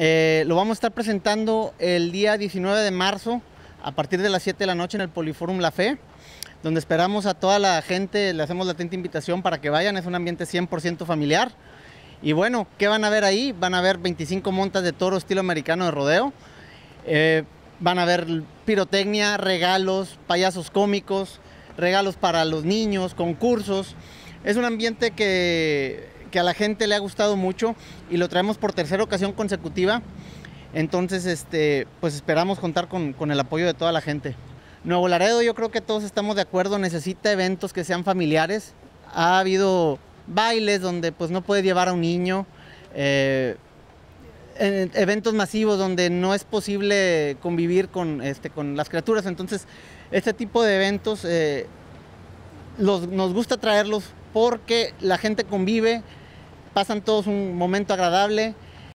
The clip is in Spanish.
Eh, lo vamos a estar presentando el día 19 de marzo a partir de las 7 de la noche en el Poliforum La Fe, donde esperamos a toda la gente, le hacemos la atenta invitación para que vayan, es un ambiente 100% familiar. Y bueno, ¿qué van a ver ahí? Van a ver 25 montas de toro estilo americano de rodeo. Eh, van a ver pirotecnia, regalos, payasos cómicos, regalos para los niños, concursos. Es un ambiente que, que a la gente le ha gustado mucho y lo traemos por tercera ocasión consecutiva. Entonces, este, pues esperamos contar con, con el apoyo de toda la gente. Nuevo Laredo, yo creo que todos estamos de acuerdo, necesita eventos que sean familiares. Ha habido bailes donde pues no puedes llevar a un niño, eh, eventos masivos donde no es posible convivir con, este, con las criaturas. Entonces, este tipo de eventos eh, los, nos gusta traerlos porque la gente convive, pasan todos un momento agradable